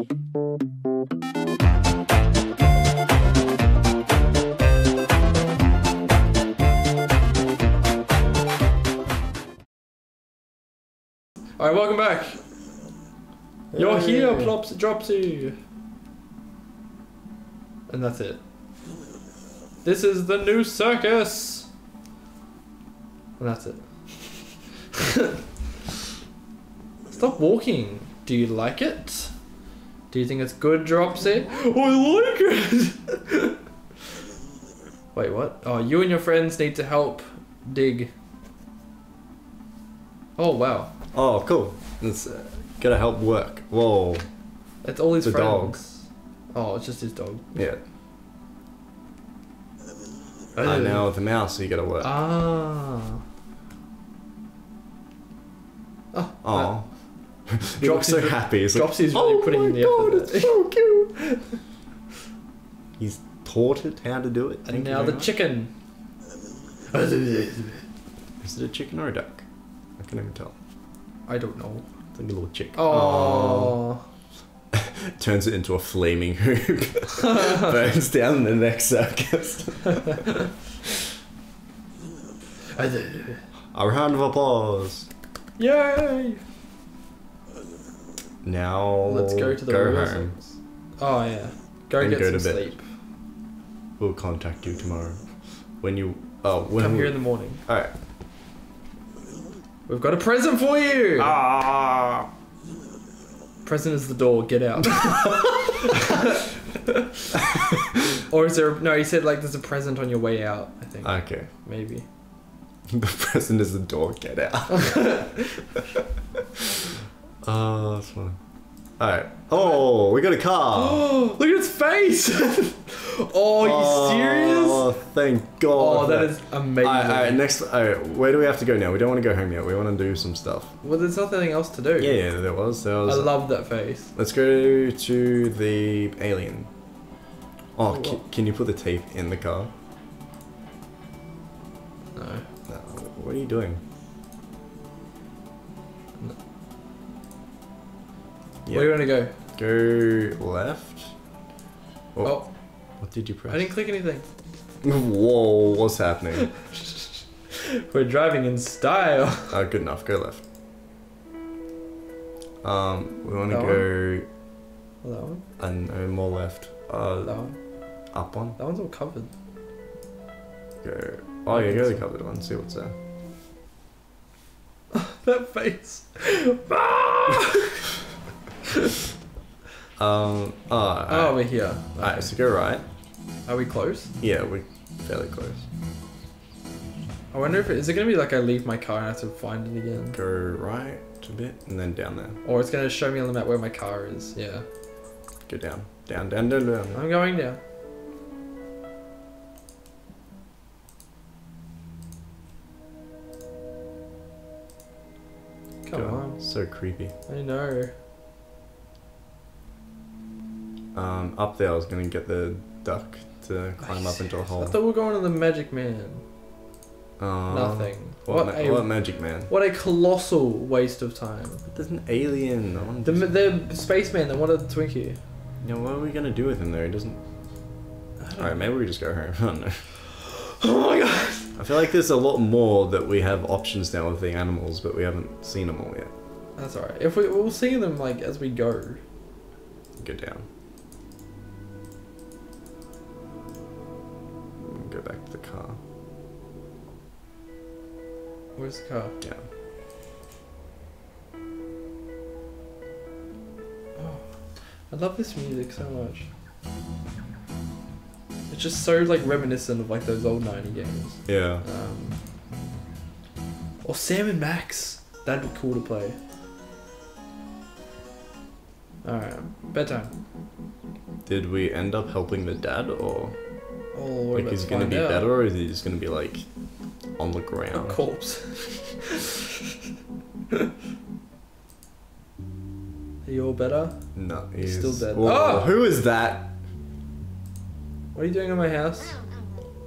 Alright, welcome back. You're here, Plops Dropsy. And that's it. This is the new circus. And that's it. Stop walking. Do you like it? Do you think it's good, Dropsy? Oh, I like it! Wait, what? Oh, you and your friends need to help dig. Oh, wow. Oh, cool. It's uh, gotta help work. Whoa. It's all his The friends. dog. Oh, it's just his dog. Yeah. I know with the mouse, so you gotta work. Ah. Oh. Oh. He so Dropsy's- happy. Like, Dropsy's really oh putting in the God, effort. it's so cute. He's taught it how to do it. Thank you now the much. chicken. Is it a chicken or a duck? I can't even tell. I don't know. It's like a little chick. Oh. Turns it into a flaming hoop. Burns down the next circus. A round of applause. Yay! Now Let's go to the go real home. Oh yeah. Go And get go some to bed. sleep. We'll contact you tomorrow. When you oh when Come we, here in the morning. all right. We've got a present for you. Ah. Present is the door. Get out. or is there? No, he said like there's a present on your way out. I think Okay. maybe. The present is the door. Get out. oh, that's fun. All right. Oh, we got a car. Oh, look at its face! oh, you serious? Oh, thank God. Oh, that is amazing. All right, all right, next. All right, where do we have to go now? We don't want to go home yet. We want to do some stuff. Well, there's nothing else to do. Yeah, yeah, there was. There was I love that face. Let's go to the alien. Oh, Oh, can, can you put the tape in the car? No. No. What are you doing? Yeah. Where do you want to Go left. go? Oh, Oh, what did you press? I didn't click anything. Whoa, what's happening? We're driving in style. Oh, good enough. Go left. Um, we want to go that one. and no more left. Uh, That one. up one. That one's all covered. Go. Oh yeah, go to the covered one. See what's there. That face. Um. Oh. Oh, we're here. Alright, so go right. Are we close? Yeah, we're fairly close. I wonder if it, is it gonna be like I leave my car and I have to find it again, Go right a bit and then down there. or it's gonna show me on the map where my car is. Yeah, Go down. Down, down, down, down. I'm going down. Come on, So creepy. I know. Um, up there I was gonna get the duck to climb up into a hole. I thought we were going to the Magic Man. Uh, Nothing. What, What ma- a what magic man? what a colossal waste of time. But there's an alien. No The does- the spaceman that wanted Twinkie. Yeah, what are we gonna do with him though? He doesn't. I don't Alright, maybe we just go home. I don't know. Oh my god. I feel like there's a lot more that we have options now with the animals, but we haven't seen them all yet. That's alright. If we we'll see them like as we go. Go down. Go back to the car. Where's the car? Down. Oh, I love this music so much. It's just so like reminiscent of like those old 90 games. Yeah. Um, or Sam and Max. That'd be cool to play. Alright, bedtime. Did we end up helping the dad, or Oh, like let's he's gonna be out. better, or is he just gonna be like on the A ground? corpse. Are you all better? No, He's still dead. Whoa, Oh! Who is that? What are you doing in my house?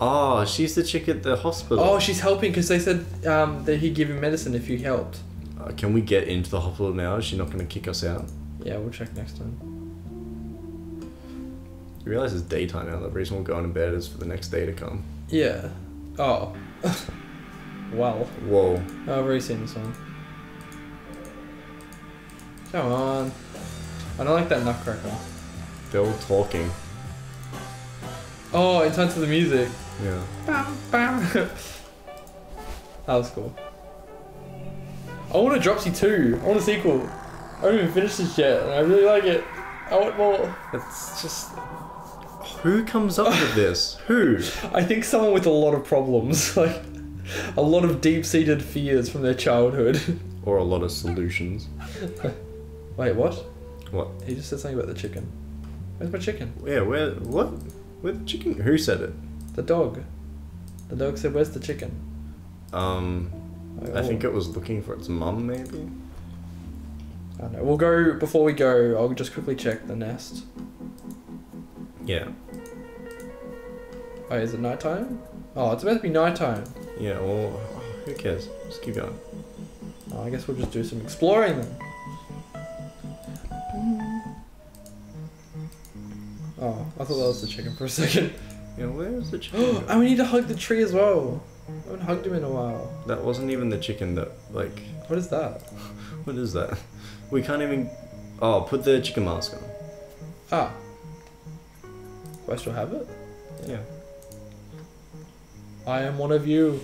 Oh, she's the chick at the hospital. Oh, she's helping because they said um, that he'd give him medicine if you helped. Uh, can we get into the hospital now? Is she not gonna kick us out? Yeah, we'll check next time. You realize it's daytime now. The reason we're going to bed is for the next day to come. Yeah. Oh. well. Whoa. Oh, I've already seen this one. Come on. I don't like that nutcracker. They're all talking. Oh, in time to the music. Yeah. Bam, bam. that was cool. I want a Dropsy 2. I want a sequel. I haven't even finished this yet, and I really like it. I want more. It's just. Who comes up with this? Who? I think someone with a lot of problems, like a lot of deep-seated fears from their childhood. Or a lot of solutions. Wait, what? What? He just said something about the chicken. Where's my chicken? Yeah, where. What? Where the chicken? Who said it? The dog. The dog said, "Where's the chicken?" Um. Like, I oh, think it was looking for its mum, maybe? I don't know. We'll go before we go. I'll just quickly check the nest. Yeah. Oh, is it nighttime? Oh, it's about to be nighttime. Yeah, well, who cares? Just keep going. Oh, I guess we'll just do some exploring then. Oh, I thought that was the chicken for a second. Yeah, where's the chicken? and we need to hug the tree as well. I haven't hugged him in a while. that wasn't even the chicken that, like. What is that? What is that? We can't even. Oh, put the chicken mask on. Ah. Do I still have it? Yeah. I am one of you.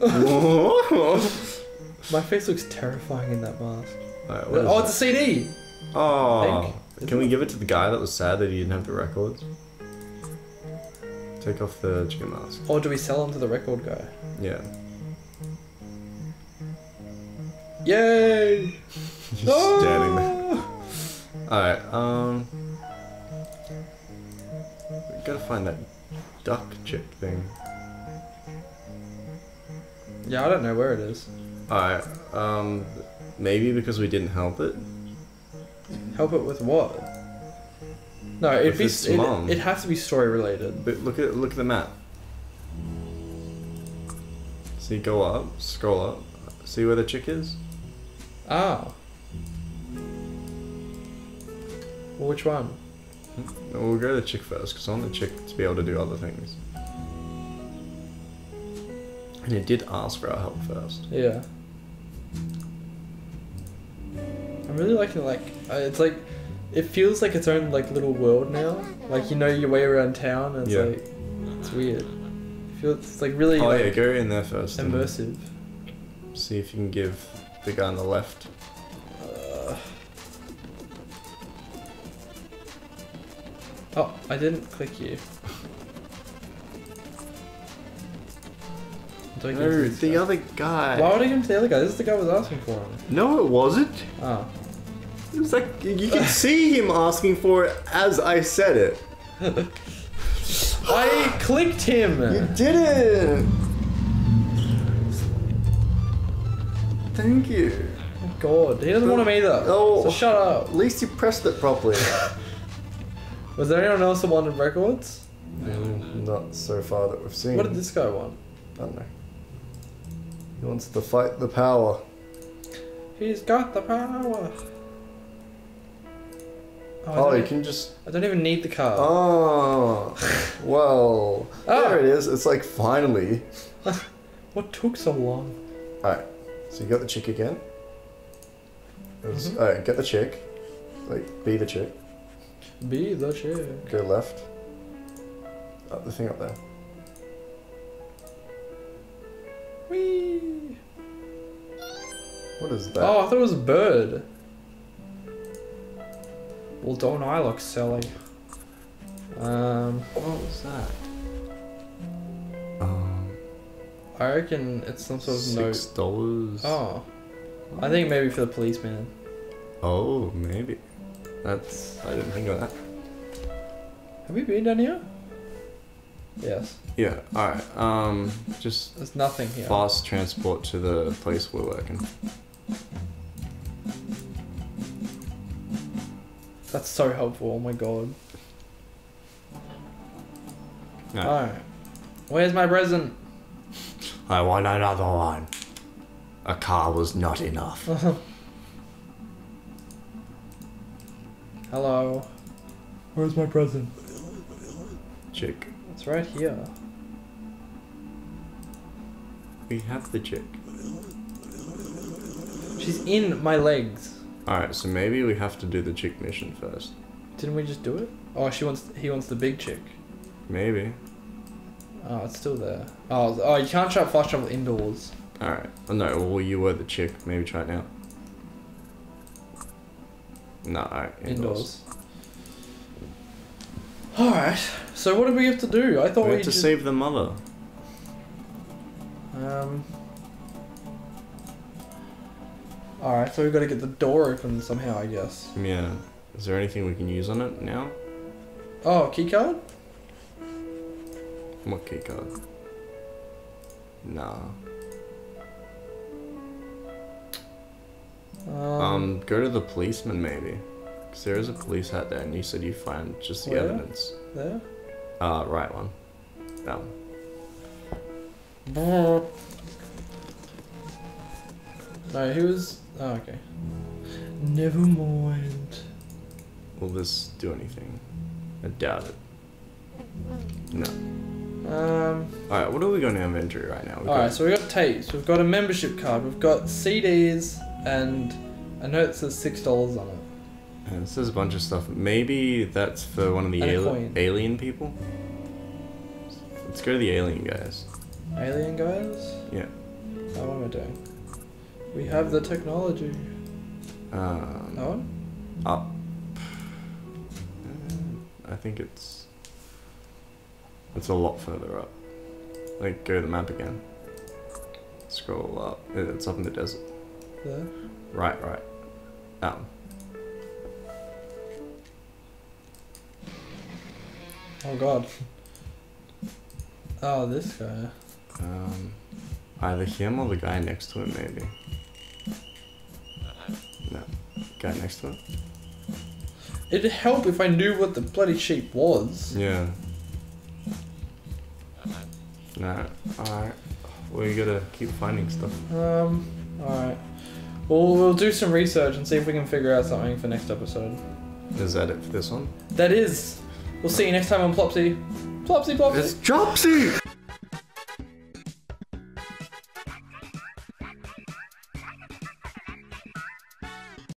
My face looks terrifying in that mask. Is oh, it? it's a CD! Oh, can we give it to the guy that was sad that he didn't have the records? Take off the chicken mask. Or do we sell them to the record guy? Yeah. Yay! Just standing there. Alright, um. Gotta find that duck chick thing. Yeah, I don't know where it is. Alright, um. Maybe because we didn't help it? Help it with what? No, it'd be it, mom. it has to be story related. But look at look at the map. See, go up, scroll up, see where the chick is. Oh. Well, which one? No, we'll go to the chick first because I want the chick to be able to do other things. And it did ask for our help first. Yeah. I'm really liking like uh, it's like it feels like its own like little world now. Like you know your way around town. And it's Yeah. like it's weird. It feels it's like really Oh like, yeah, go in there first immersive. see if you can give the guy on the left. Uh, oh, I didn't click you. Do I give No, the guy? other guy. Why would I give him to the other guy? This is the guy I was asking for him. No, it wasn't. Oh. It was like you can see him asking for it as I said it. I clicked him! You didn't. Thank you. Oh God, he doesn't want him either. Oh. So shut up. At least you pressed it properly. Was there anyone else that wanted records? Mm, Not so far that we've seen. What did this guy want? I don't know. He wants to fight the power. He's got the power. Oh, Oh, you can just. I don't even need the car. Oh, well. Ah. There it is. It's like finally. What took so long? Alright, so you got the chick again. It's- Mhm. Alright, get the chick. Like, be the chick. Be the chick. Go left. Up the thing up there. Whee! What is that? Oh, I thought it was a bird. Well, don't I look silly? Um, What was that? Um, I reckon it's some sort of six note. dollars. Oh, I think maybe for the policeman. Oh, maybe. That's. I didn't think of that. Have we been down here? Yes. Yeah. All right. Um, just There's nothing here. fast transport to the place we're working. That's so helpful. Oh my god. No. Alright. Where's my present? I want another one. A car was not enough. Hello. Where's my present? Chick. It's right here. We have the chick. She's in my legs. Alright, so maybe we have to do the chick mission first. Didn't we just do it? Oh, she wants. He wants the big chick. Maybe. Oh, it's still there. Oh, oh, you can't try fast travel indoors. Alright. Oh, no, well, you were the chick. Maybe try it now. No, alright. Indoors. All right. So what do we have to do? I thought We we, have to save the mother. Um. All right. So we've got to get the door open somehow, I guess. Yeah. Is there anything we can use on it now? Oh, key card. What key card? Nah. Um. Um, go to the policeman maybe. Because there is a police hat there and you said you find just the Where? evidence. there. Uh, right one. That one. No, he was. Oh, okay. Never mind. Will this do anything? I doubt it. No. Um. Alright, what are we going to inventory right now? We've got- So we got tapes. We've got a membership card. We've got CDs and a note that says six dollars on it. And this is a bunch of stuff. Maybe that's for one of the And a ali- coin. alien people? Let's go to the alien guys. Alien guys. Yeah. Oh, what am I doing? We have the technology. Um, That one? Up. I think it's. It's a lot further up. Like, go to the map again. Scroll up. It's up in the desert. There. Right, right. One. Oh god. Oh, this guy. Um, either him or the guy next to him, maybe. No. Guy next to him? It'd help if I knew what the bloody sheep was. Yeah. No. Alright. We gotta keep finding stuff. Um. All right. Well, we'll do some research and see if we can figure out something for next episode. Is that it for this one? That is. We'll see you next time on Plopsy. Plopsy, Plopsy. It's Chopsy!